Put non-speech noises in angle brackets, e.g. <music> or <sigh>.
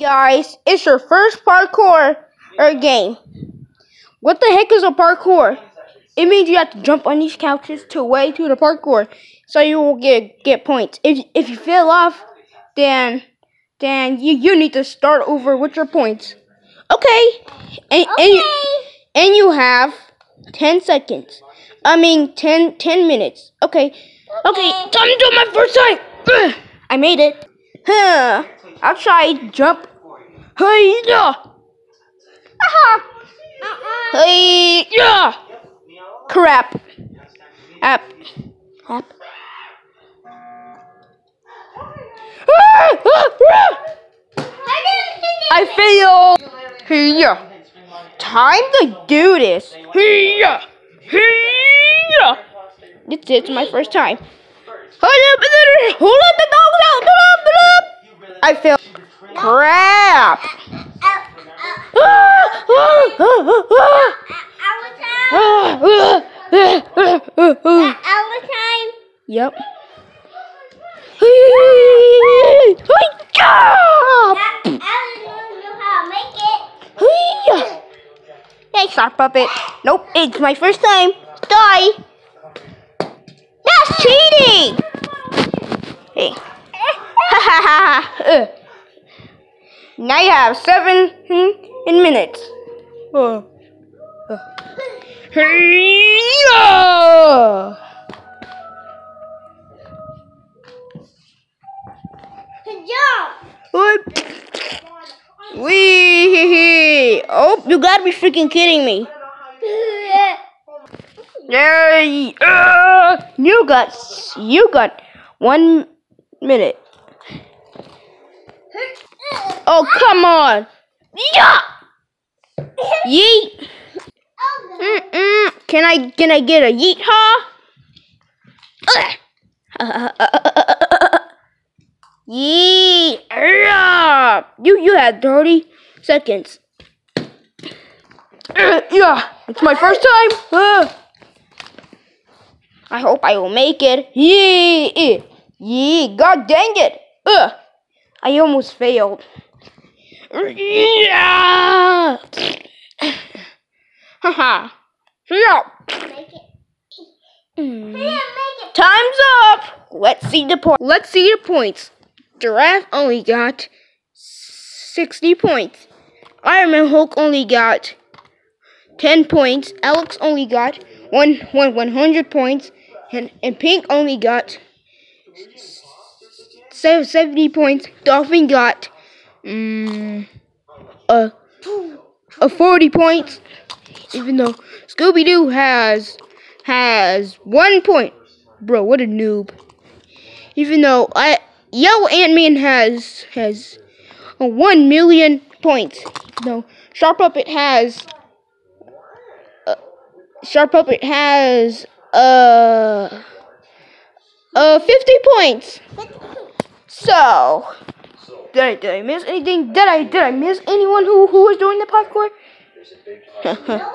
Guys, it's your first parkour or game. What the heck is a parkour? It means you have to jump on these couches to way to the parkour, so you will get get points. If if you fail off, then then you you need to start over with your points. Okay, and and, and you have ten seconds. I mean 10, 10 minutes. Okay, okay, time to do my first time. <clears throat> I made it. Huh. Try jump. Hey yeah. Hey yeah. Crap. App. App. I failed. Hey yeah. Time to do this. Hey yeah. Hey yeah. It's it's my first time. Hold up the dogs out. I failed. Crap! Our time. Yep. Hey, sock puppet. Nope, it's my first time. Die. That's cheating. Hey. Ha ha ha. Now you have seven in minutes. Oh. Oh. Hey-ya! Good job. What? Wee! Oh, you gotta be freaking kidding me. <laughs> Yay! Uh, you got you got one minute. Oh come on! Yeah! Yeet! Mm-mm. Can I can I get a yeet ha? Yeet! You you had thirty seconds. Yeah, it's my first time. I hope I will make it. Yee! Yee! God dang it! Ugh! I almost failed. Yeah! <laughs> Haha. Yeah. Make it. Mm. Yeah. Time's up. Let's see the point. Let's see the points. Giraffe only got sixty points. Iron Man Hulk only got ten points. Alex only got one one one hundred points, and and Pink only got sev- seventy points. Dolphin got mm, a a forty points. Even though Scooby Doo has has one point. Bro, what a noob. Even though I Yellow Ant Man has has a one million points. No, Sharp Puppet has uh, Sharp Puppet has uh uh fifty points. So did I, did I miss anything? Did I did I miss anyone who who was doing the parkour? <laughs>